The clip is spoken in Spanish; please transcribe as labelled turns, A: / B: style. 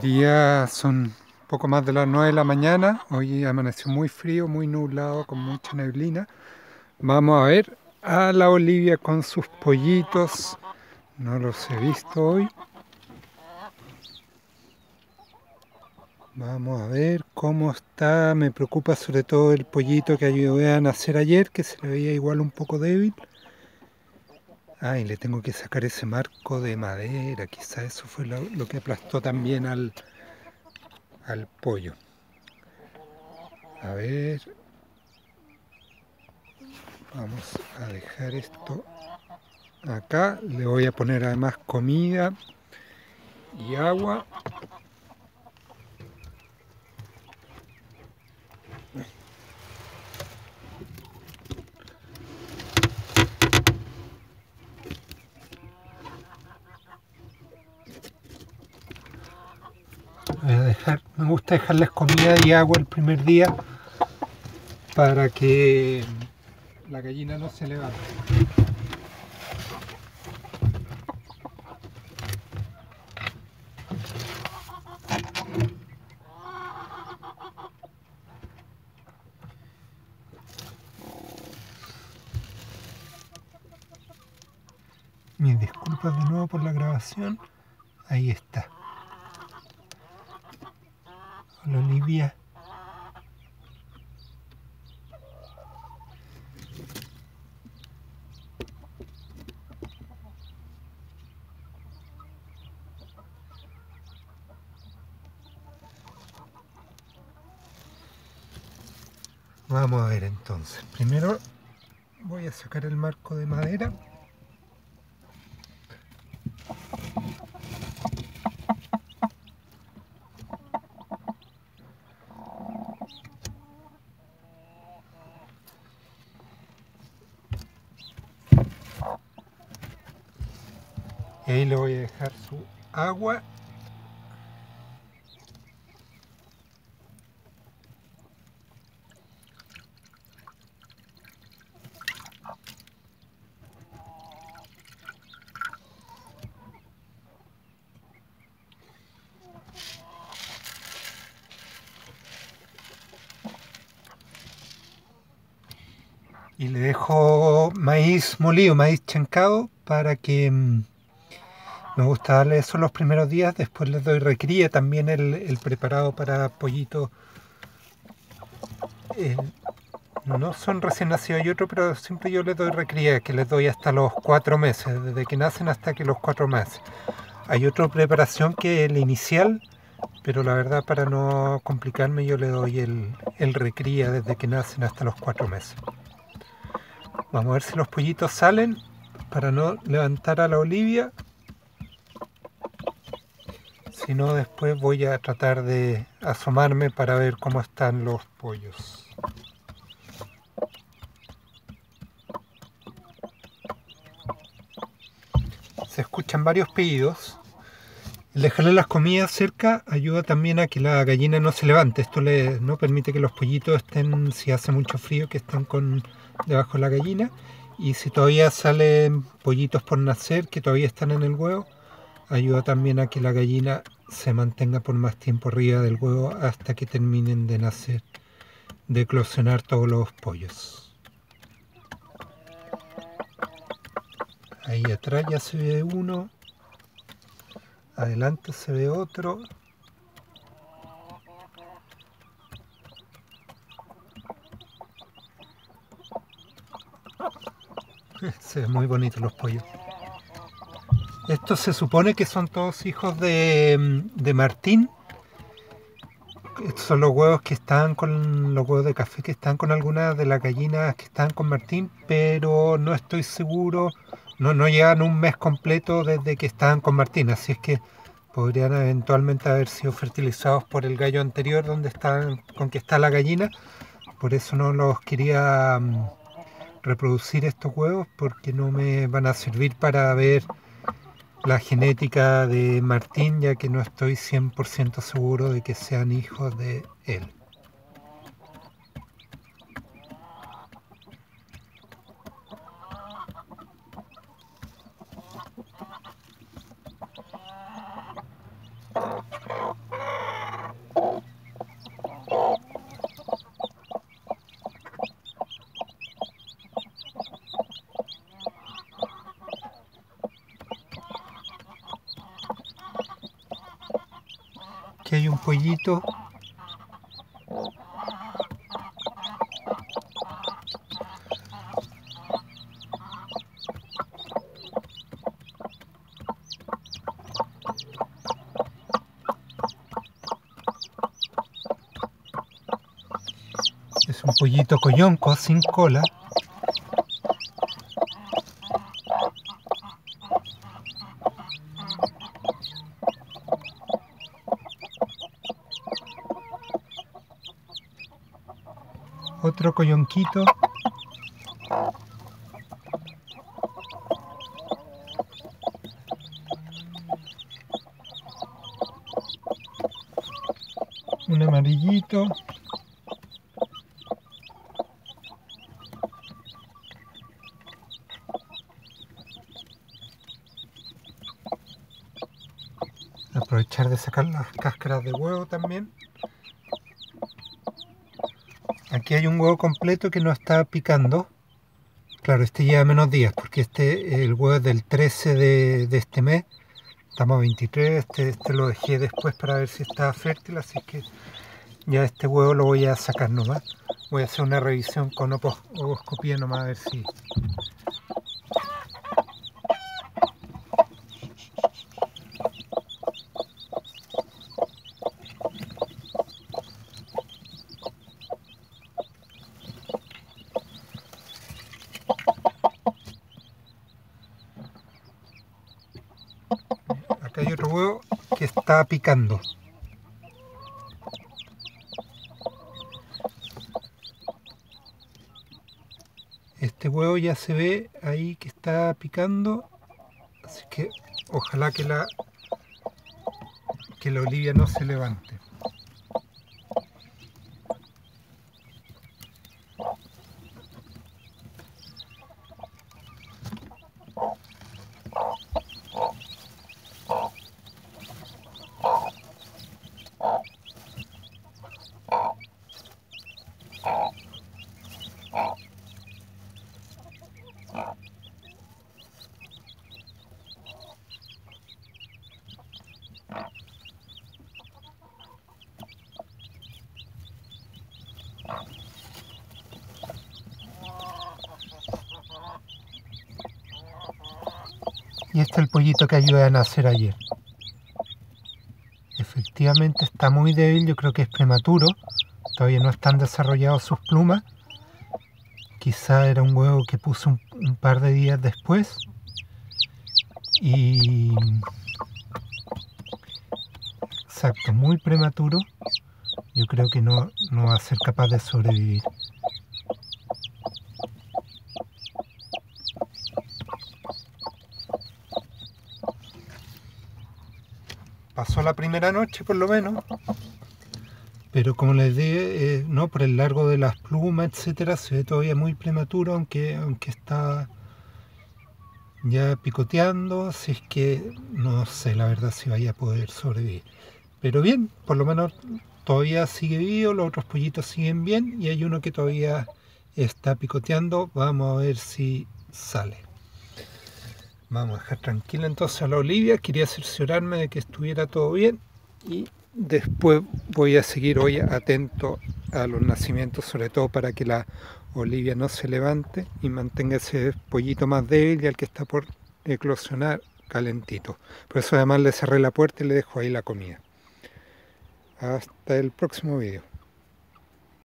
A: Día son poco más de las 9 de la mañana. Hoy amaneció muy frío, muy nublado, con mucha neblina. Vamos a ver a la Olivia con sus pollitos. No los he visto hoy. Vamos a ver cómo está. Me preocupa sobre todo el pollito que ayudé a nacer ayer, que se le veía igual un poco débil. Ay, le tengo que sacar ese marco de madera. Quizá eso fue lo, que aplastó también al, al pollo. A ver. Vamos a dejar esto acá. Le voy a poner además comida y agua. Voy a me gusta dejarles comida y agua el primer día para que la gallina no se levante. Mis disculpas de nuevo por la grabación. Ahí está. Hola Olivia. Vamos a ver entonces. Primero voy a sacar el marco de madera. Ahí le voy a dejar su agua. y le dejo maíz molido, maíz chancado para que mm, me gusta darle eso los primeros días, después les doy recría, también el, preparado para pollito. Eh, no son recién nacidos y otro, pero siempre yo les doy recría, que les doy hasta los cuatro meses, desde que nacen hasta que los cuatro meses. Hay otra preparación que el inicial, pero la verdad para no complicarme yo le doy el, el recría desde que nacen hasta los cuatro meses. Vamos a ver si los pollitos salen para no levantar a la Olivia. Si no, después voy a tratar de asomarme para ver cómo están los pollos. Se escuchan varios pedidos. El dejarle las comidas cerca ayuda también a que la gallina no se levante. Esto le, no permite que los pollitos estén, si hace mucho frío, que estén con debajo de la gallina y si todavía salen pollitos por nacer que todavía están en el huevo ayuda también a que la gallina se mantenga por más tiempo arriba del huevo hasta que terminen de nacer de eclosionar todos los pollos. Ahí atrás ya se ve uno. Adelante se ve otro. Se ven muy bonitos los pollos. Estos se supone que son todos hijos de, de Martín. Estos son los huevos que están con los huevos de café que están con algunas de las gallinas que están con Martín, pero no estoy seguro. No, no llegan un mes completo desde que estaban con Martín, así es que podrían eventualmente haber sido fertilizados por el gallo anterior donde con que está la gallina. Por eso no los quería mm, reproducir estos huevos porque no me van a servir para ver la genética de Martín ya que no estoy 100% seguro de que sean hijos de él. Hay un pollito. Es un pollito coyonco sin cola. Otro coyonquito. Un amarillito. Aprovechar de sacar las cáscaras de huevo también. Aquí hay un huevo completo que no está picando. Claro, este lleva menos días porque este el huevo es del 13 de, este mes. Estamos a 23, este, este lo dejé después para ver si está fértil, así que ya este huevo lo voy a sacar nomás. Voy a hacer una revisión con ovoscopía nomás a ver si, Acá hay otro huevo que está picando. Este huevo ya se ve ahí que está picando. Así que ojalá que la que la olivia no se levante. Y este es el pollito que ayudé a nacer ayer. Efectivamente está muy débil, yo creo que es prematuro. Todavía no están desarrollados sus plumas. Quizá era un huevo que puso un, un par de días después. Y... Exacto, muy prematuro. Yo creo que no, no va a ser capaz de sobrevivir. Pasó la primera noche por lo menos, pero como les dije, eh, no por el largo de las plumas, etcétera, se ve todavía muy prematuro, aunque, aunque está ya picoteando, así es que no sé la verdad si vaya a poder sobrevivir. Pero bien, por lo menos todavía sigue vivo, los otros pollitos siguen bien y hay uno que todavía está picoteando, vamos a ver si sale. Vamos a dejar tranquila entonces a la Olivia. Quería cerciorarme de que estuviera todo bien y después voy a seguir hoy atento a los nacimientos, sobre todo para que la Olivia no se levante y mantenga ese pollito más débil y al que está por eclosionar calentito. Por eso además le cerré la puerta y le dejo ahí la comida. Hasta el próximo vídeo.